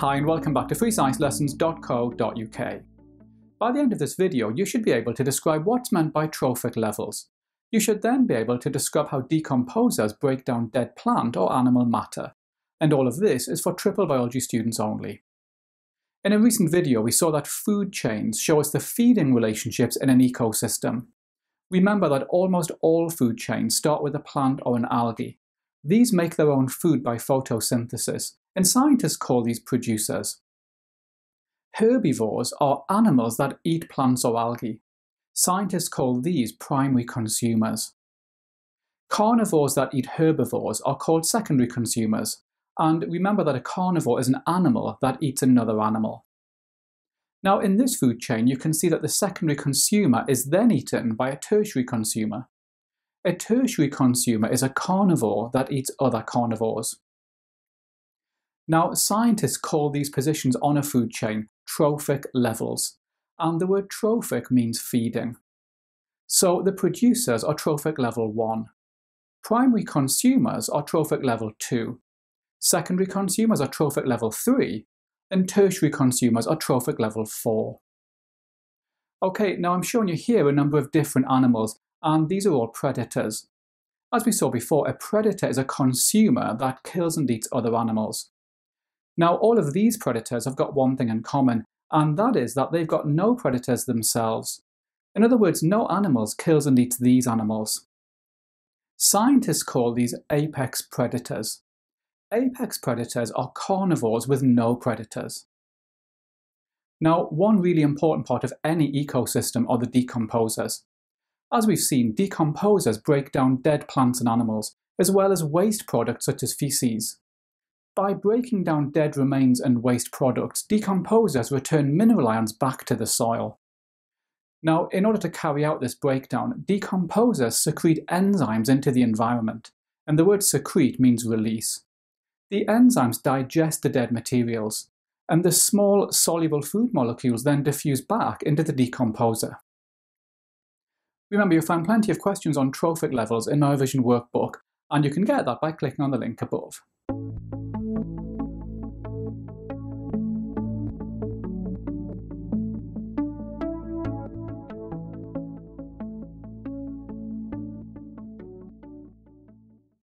Hi and welcome back to freesciencelessons.co.uk. By the end of this video, you should be able to describe what's meant by trophic levels. You should then be able to describe how decomposers break down dead plant or animal matter. And all of this is for triple biology students only. In a recent video, we saw that food chains show us the feeding relationships in an ecosystem. Remember that almost all food chains start with a plant or an algae. These make their own food by photosynthesis, and scientists call these producers. Herbivores are animals that eat plants or algae. Scientists call these primary consumers. Carnivores that eat herbivores are called secondary consumers, and remember that a carnivore is an animal that eats another animal. Now in this food chain you can see that the secondary consumer is then eaten by a tertiary consumer. A tertiary consumer is a carnivore that eats other carnivores. Now, scientists call these positions on a food chain trophic levels, and the word trophic means feeding. So the producers are trophic level 1. Primary consumers are trophic level 2. Secondary consumers are trophic level 3. And tertiary consumers are trophic level 4. Okay, now I'm showing you here a number of different animals, and these are all predators. As we saw before, a predator is a consumer that kills and eats other animals. Now, all of these predators have got one thing in common, and that is that they've got no predators themselves. In other words, no animals kills and eats these animals. Scientists call these apex predators. Apex predators are carnivores with no predators. Now, one really important part of any ecosystem are the decomposers. As we've seen, decomposers break down dead plants and animals, as well as waste products such as feces. By breaking down dead remains and waste products, decomposers return mineral ions back to the soil. Now, in order to carry out this breakdown, decomposers secrete enzymes into the environment, and the word secrete means release. The enzymes digest the dead materials, and the small soluble food molecules then diffuse back into the decomposer. Remember, you'll find plenty of questions on trophic levels in my revision workbook, and you can get that by clicking on the link above.